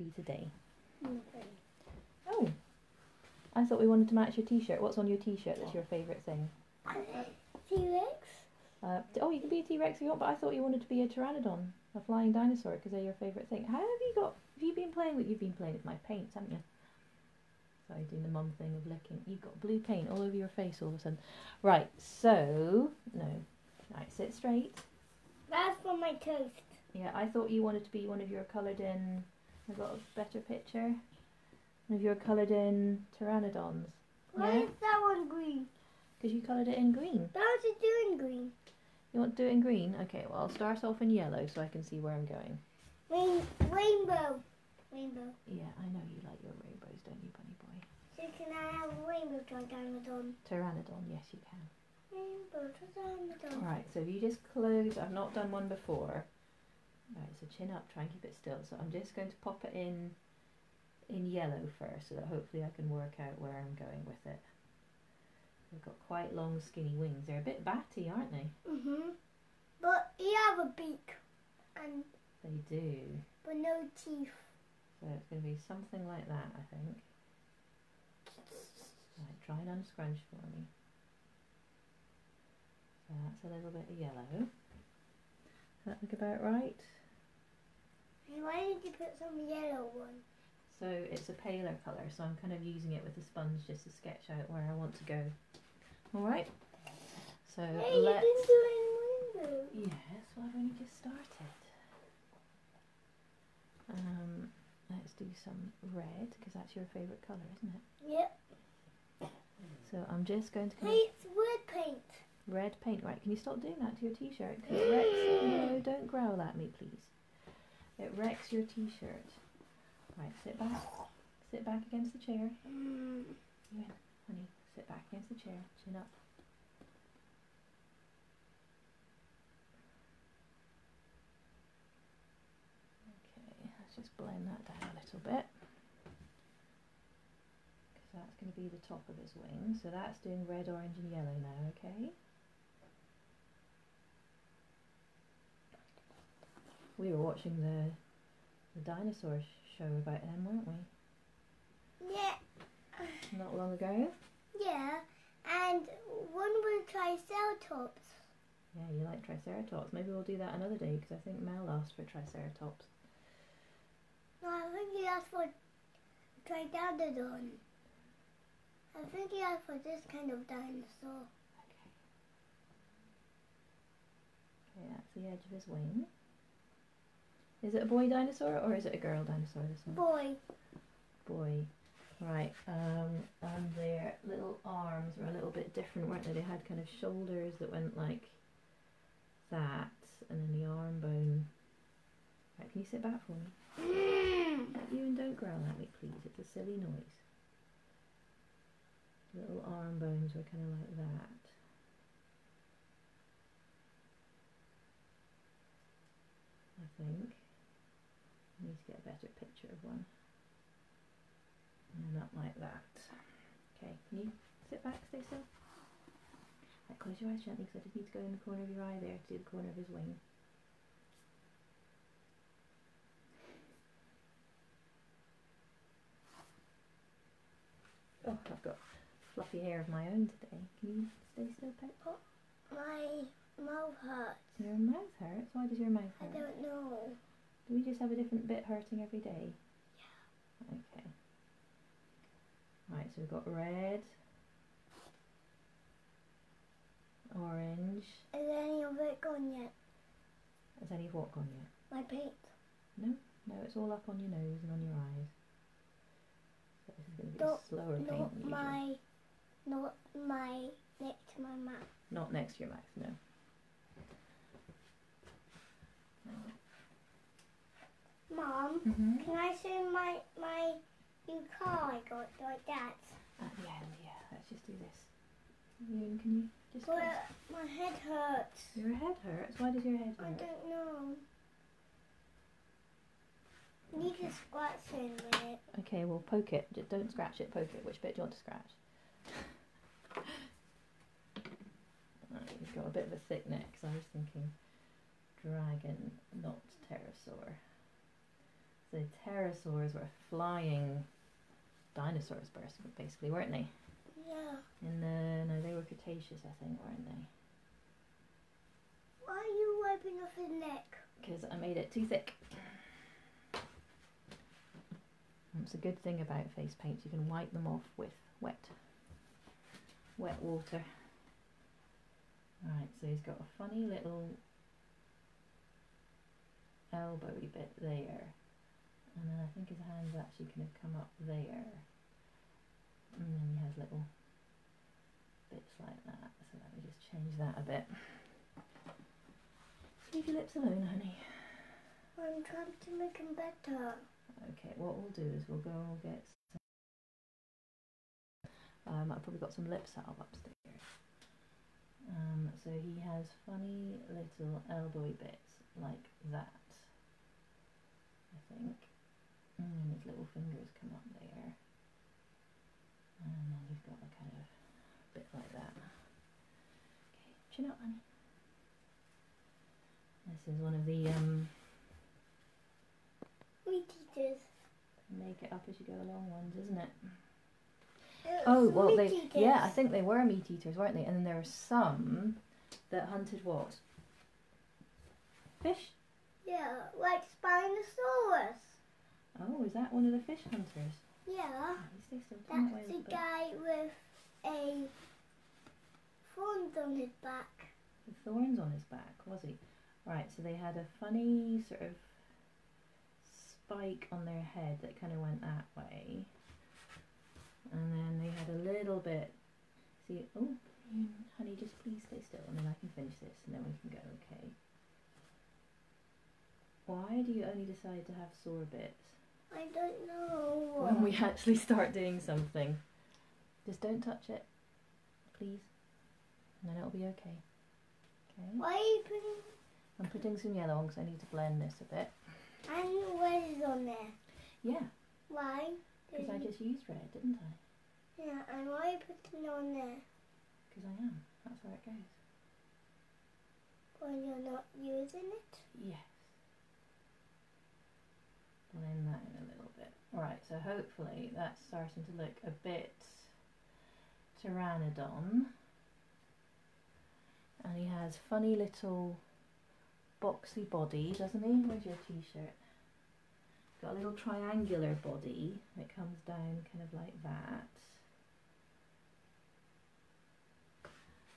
be today? Nothing. Oh, I thought we wanted to match your T-shirt. What's on your T-shirt that's your favourite thing? T-Rex? Uh, oh, you can be a T-Rex if you want, but I thought you wanted to be a Pteranodon, a flying dinosaur, because they're your favourite thing. How have you got? Have you been playing with? You've been playing with my paints, haven't you? Sorry, doing the mum thing of licking. You've got blue paint all over your face all of a sudden. Right, so no. Right, sit straight. That's for my toast. Yeah, I thought you wanted to be one of your coloured in. I got a better picture. One of your coloured in pteranodons. Why Yeah. is that one green? Because you coloured it in green. How's it doing green? You want to do it in green? Okay, well, I'll start off in yellow so I can see where I'm going. Rain, rainbow. Rainbow. Yeah, I know you like your rainbows, don't you, bunny boy? So can I have a rainbow pteranodon? Pteranodon, yes, you can. Rainbow triangle. Alright, so if you just close, I've not done one before. Right, so chin up, try and keep it still. So I'm just going to pop it in in yellow first so that hopefully I can work out where I'm going with it. They've got quite long skinny wings. They're a bit batty, aren't they? Mhm. But he have a beak and They do. but no teeth. So it's going to be something like that, I think. Right, try and unscrunch for me. So that's a little bit of yellow. Does that look about right? Why did you put some yellow one? So it's a paler colour, so I'm kind of using it with the sponge just to sketch out where I want to go. Alright? So Hey, let's. didn't do any rainbow. Yes, well, I've only just started. Um, let's do some red, because that's your favourite colour, isn't it? Yep. So I'm just going to kind Hey, it's wood paint. Red paint, right? Can you stop doing that to your t-shirt? wrecks. No, don't growl at me, please. It wrecks your t-shirt. Right, sit back. Sit back against the chair. You honey. Sit back against the chair. Chin up. Okay, let's just blend that down a little bit. Because that's going to be the top of his wing. So that's doing red, orange, and yellow now, okay? We were watching the the dinosaur show about them, weren't we? Yeah. Not long ago. Yeah. And one with Triceratops. Yeah, you like Triceratops. Maybe we'll do that another day because I think Mel asked for Triceratops. No, I think he asked for Triceratops. I think he asked for this kind of dinosaur. Okay. Okay, that's the edge of his wing. Is it a boy dinosaur or is it a girl dinosaur this one? Boy. Boy. Right, um, and their little arms were a little bit different, weren't they? They had kind of shoulders that went like that, and then the arm bone. Right, can you sit back for me? You and don't growl at me, please. It's a silly noise. Little arm bones were kind of like that. I think. I need to get a better picture of one. Up like that. Okay, can you sit back, stay still? Right, close your eyes gently because I just need to go in the corner of your eye there to do the corner of his wing. Oh, I've got fluffy hair of my own today. Can you stay still, Pet? My mouth hurts. Your mouth hurts? Why does your mouth I hurt? don't know. Do we just have a different bit hurting every day? Yeah. Okay. Right, so we've got red, orange. Is any of it gone yet? Has any of what gone yet? My paint. No, no, it's all up on your nose and on your eyes. So this is going to be Don't- a slower paint Not my, not my next to my mouth. Not next to your mouth, no. Mom, Mm-hmm. can I show my my new car I got like that? At the end, yeah. Let's just do this. Ewan, can you just? Go- my head hurts. Your head hurts. Why does your head hurt? I don't know. Need to scratch in with it. Okay, well poke it. Just don't scratch it. Poke it. Which bit do you want to scratch? Right, you've got a bit of a thick neck, so I was thinking dragon, not pterosaur. So pterosaurs were flying dinosaurs, bas- basically, weren't they? Yeah. In the no, uh, they were Cretaceous, I think, weren't they? Why are you wiping off his neck? Because I made it too thick. It's a good thing about face paints. You can wipe them off with wet, wet water. Right, so he's got a funny little elbowy bit there, and then I think his hands actually kind of come up there, and then he has little bits like that. So let me just change that a bit. Leave your lips alone, honey. I'm trying to make him better. Okay, what we'll do is we'll go and we'll get some. Um, I've probably got some lip salve upstairs. Um, so he has funny little elbowy bits like that. I think. And then his little fingers come up there. And then he's got a kind of bit like that. Okay, chin up, honey. This is one of the um, Meat eaters. make it up as you go along ones, isn't it? It's Oh well, they eaters. yeah, I think they were meat eaters, weren't they? And then there were some that hunted what? Fish. Yeah, like Spinosaurus. Oh, is that one of the fish hunters? Yeah. Oh, still. turn that way That's a the guy with a thorns on his back. With thorns on his back, was he? Right. So they had a funny sort of spike on their head that kind of went that way, and then they had a little bit. See, oh, honey, just please stay still, and then I can finish this, and then we can go. Okay. Why do you only decide to have sore bits I don't know. when we actually start doing something? Just don't touch it, please, and then it'll be okay. Okay. Why are you putting I'm putting some yellow on because I need to blend this a bit. and red is on there? Yeah, Why? because I just used red, didn't I? Yeah, and why are you putting it on there Because I am. That's where it goes. when you're not using it? Yes. Blend that in a little bit. Alright, so hopefully that's starting to look a bit Pteranodon. And he has funny little boxy body, doesn't he? Where's your t-shirt? Got a little triangular body that comes down kind of like that.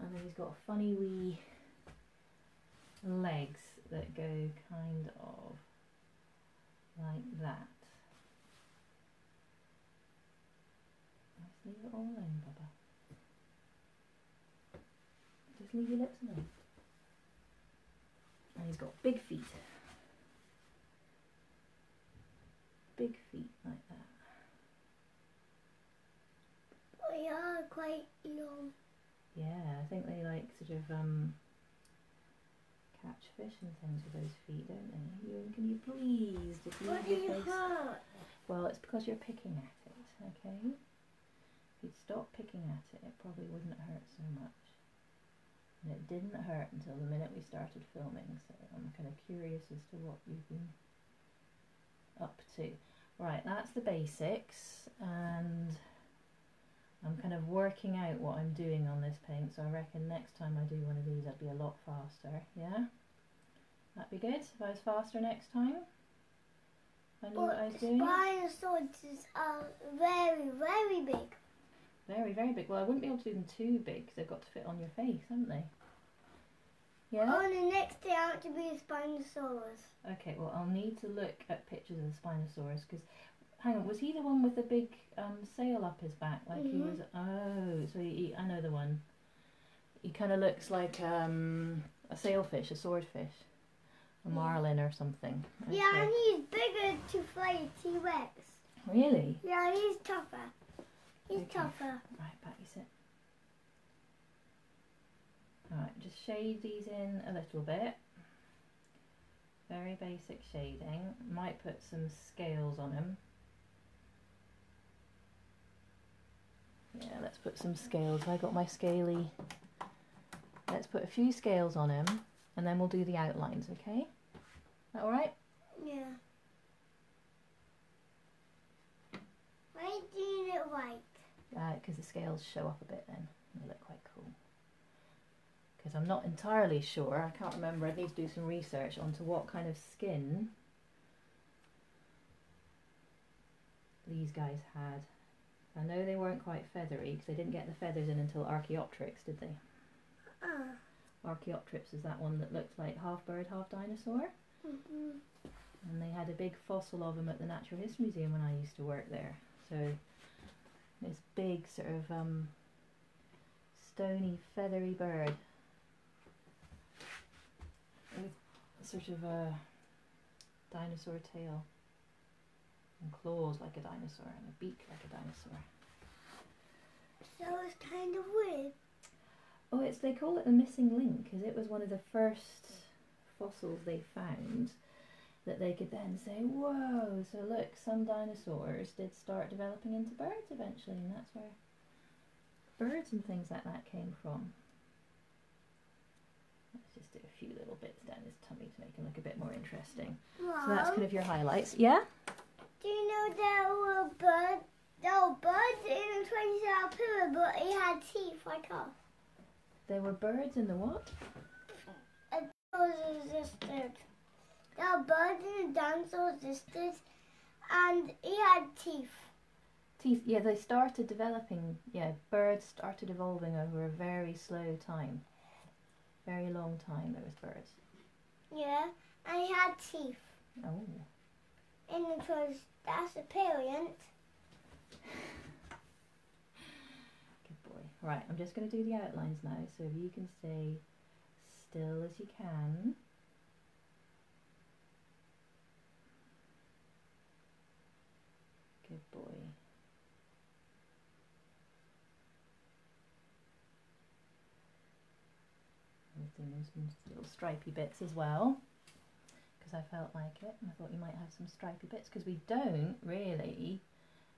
And then he's got funny wee legs that go kind of like that. Just leave it all alone, Bubba. Just leave your lips alone. And he's got big feet. Big feet like that. They are quite long. Yeah, I think they like sort of um fish things with those feet, don't they? You can you please What do you your face hurt? Well, it's because you're picking at it, okay? If you'd stop picking at it, it probably wouldn't hurt so much. And it didn't hurt until the minute we started filming, so I'm kind of curious as to what you've been up to. Right, that's the basics, and I'm kind of working out what I'm doing on this paint, so I reckon next time I do one of these I'd be a lot faster, yeah? That'd be good if I was faster next time? I knew what I was But doing. Spinosaurus are very, very big. Very, very big. Well, I wouldn't be able to do them too big because they've got to fit on your face, haven't they? Yeah? On the next day, I want to be a Spinosaurus. Okay, well, I'll need to look at pictures of the Spinosaurus because, hang on, was he the one with the big um, sail up his back? Like he Mhm. was, oh, so he, I know the one. He kind of looks like um, a sailfish, a swordfish, a marlin or something. Yeah, and he's bigger to fight a T-Rex. Really? Yeah, he's tougher. He's Okay. tougher. Right, back you sit. Alright, just shade these in a little bit. Very basic shading. Might put some scales on him. Yeah, let's put some scales. I got my scaly. Let's put a few scales on him and then we'll do the outlines, okay? That all right? Yeah. Why do you look white? Uh, because the scales show up a bit then. They look quite cool. Because I'm not entirely sure. I can't remember. I need to do some research onto what kind of skin these guys had. I know they weren't quite feathery because they didn't get the feathers in until Archaeopteryx, did they? Uh. Archaeopteryx is that one that looked like half bird, half dinosaur mhm. And they had a big fossil of him at the Natural History Museum when I used to work there. So this big sort of um, stony, feathery bird with sort of a dinosaur tail and claws like a dinosaur and a beak like a dinosaur. So it's kind of weird. Oh, it's they call it the missing link because it was one of the first fossils they found that they could then say, "Whoa!" So look, some dinosaurs did start developing into birds eventually, and that's where birds and things like that came from. Let's just do a few little bits down his tummy to make him look a bit more interesting. Mom, So that's kind of your highlights, yeah. do you know there were birds? There were birds in the 20th pyramid, but he had teeth like us. There were birds in the what? Dinosaurs existed. There were birds the dinosaurs existed, and he had teeth. Teeth. Yeah, they started developing. Yeah, birds started evolving over a very slow time. Very long time. There was birds. Yeah, and he had teeth. Oh. And it was that's a period. Good boy. Right, I'm just going to do the outlines now, so if you can stay still as you can. Good boy. Little stripy bits as well because I felt like it and I thought you might have some stripy bits because we don't really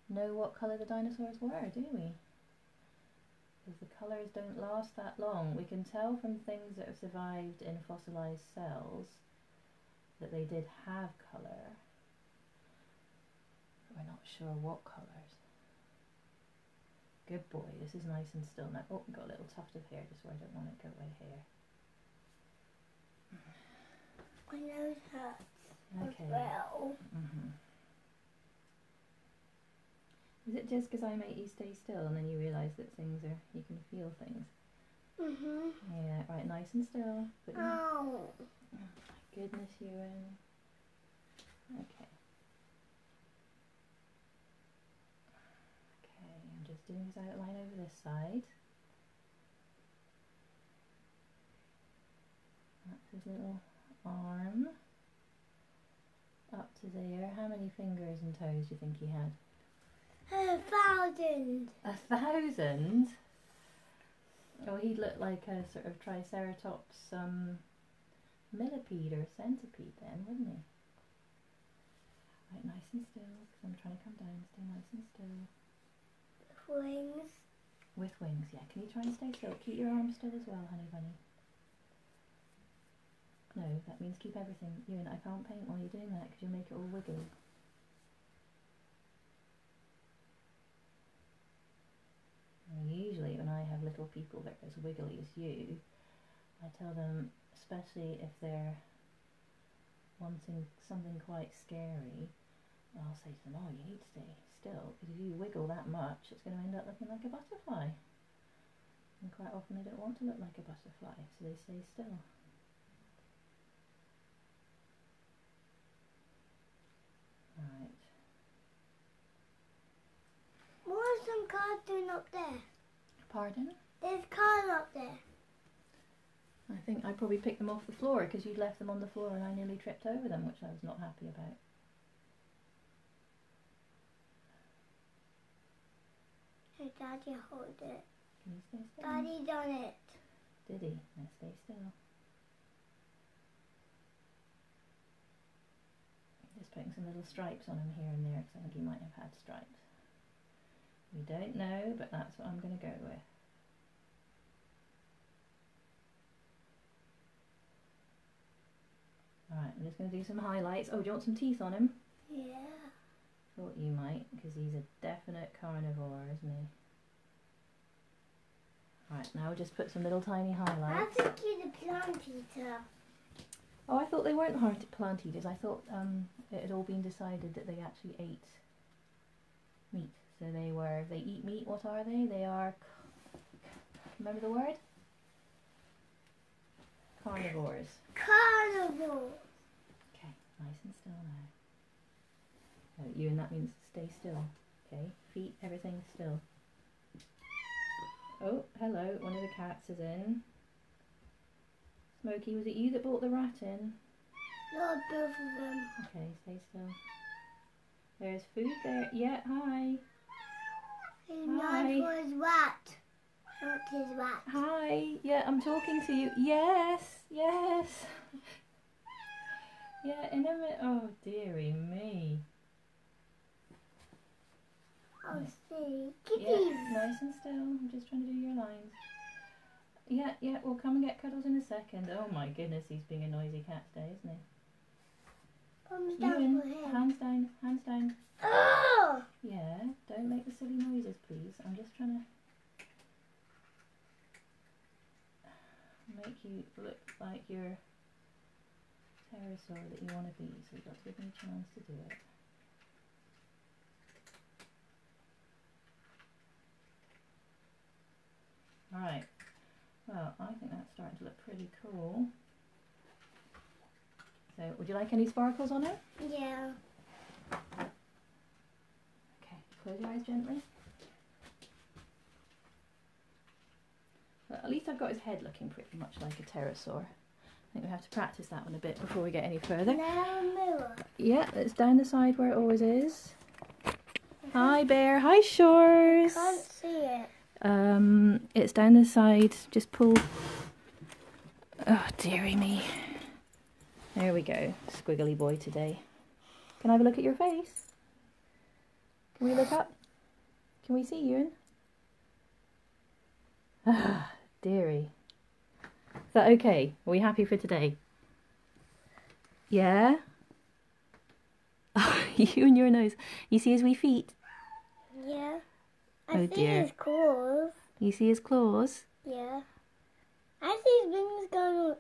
know what colour the dinosaurs were, do we? Because the colours don't last that long. We can tell from things that have survived in fossilised cells that they did have colour. We're not sure what colours. Good boy, this is nice and still now. Oh, got a little tuft of hair just where I don't want it. Go away here. My nose hurts as Okay. well. hmm Is it just because I make you stay still and then you realise that things are, you can feel things? Mm hmm Yeah, right, nice and still. Put your Oh. Goodness, Ewan. Okay. Okay, I'm just doing his outline over this side. That's his little arm. Up to there. How many fingers and toes do you think he had? A thousand. A thousand? Oh, he'd look like a sort of Triceratops um, millipede or centipede then, wouldn't he? Right, nice and still, because I'm trying to come down. Stay nice and still. With Wings. With wings, yeah. Can you try and stay still? Keep your arms still as well, honey bunny. No, that means keep everything. You and I can't paint while you're doing that because you'll make it all wiggly. Usually, when I have little people that are as wiggly as you, I tell them, especially if they're wanting something quite scary, I'll say to them, "Oh, you need to stay still because if you wiggle that much, it's going to end up looking like a butterfly." And quite often, they don't want to look like a butterfly, so they stay still. Right. What are some cars doing up there? Pardon? There's cars up there. I think I probably picked them off the floor because you'd left them on the floor and I nearly tripped over them, which I was not happy about. Hey, Daddy, hold it. Can you stay still? Daddy done it. Did he? Now stay still. Just putting some little stripes on him here and there because I think he might have had stripes. We don't know, but that's what I'm going to go with. Alright, I'm just going to do some highlights. Oh, do you want some teeth on him? Yeah. Thought you might, because he's a definite carnivore, isn't he? Right, now we'll just put some little tiny highlights. I think he's a plant eater. Oh, I thought they weren't hard plant eaters. I thought um, it had all been decided that they actually ate meat. So they were, they eat meat. What are they? They are, remember the word? Carnivores. Carnivores. Okay, nice and still now. Oh, you and that means stay still. Okay, feet, everything still. Oh, hello, one of the cats is in. Smokey, was it you that brought the rat in? Not both of them. Okay, stay still. There's food there. Yeah, hi. Hi. not his rat. Not his rat. Hi. Yeah, I'm talking to you. Yes, yes. Yeah, in a minute. Oh, dearie me. Oh, Yeah. see. Yeah, Kitties. nice and still. I'm just trying to do your lines. Yeah, yeah, we'll come and get cuddles in a second. Oh my goodness, he's being a noisy cat today, isn't he? Thumbs down for him. hands down, hands down. Oh! Yeah, don't make the silly noises, please. I'm just trying to make you look like your pterosaur that you want to be, so you've got to give me a chance to do it. Right. Well, I think that's starting to look pretty cool. So, would you like any sparkles on it? Yeah. Okay, close your eyes gently. Well, at least I've got his head looking pretty much like a pterosaur. I think we have to practice that one a bit before we get any further. Now mirror. Yeah, it's down the side where it always is. Hi Bear, hi Shores. Can't see it. Um, it's down the side. Just pull. Oh dearie me. There we go, squiggly boy today. Can I have a look at your face? Can we look up? Can we see you? Ah, dearie. Is that okay? Are we happy for today? Yeah? Oh, you and your nose. You see his wee feet? Yeah. I Oh, see dear. his claws. You see his claws? Yeah. I see his wings going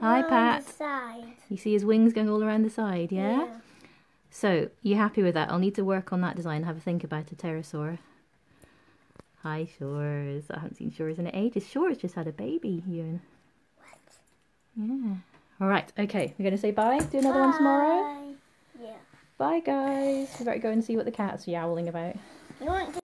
Hi, Pat. You see his wings going all around the side, yeah? So, you happy with that? I'll need to work on that design, have a think about a pterosaur. Hi, Shores. I haven't seen Shores in ages. Shores just had a baby, Ewan. What? Yeah. All right, okay. We're going to say bye. Do another one tomorrow. Bye. Yeah. Bye, guys. We better go and see what the cat's yowling about. You want to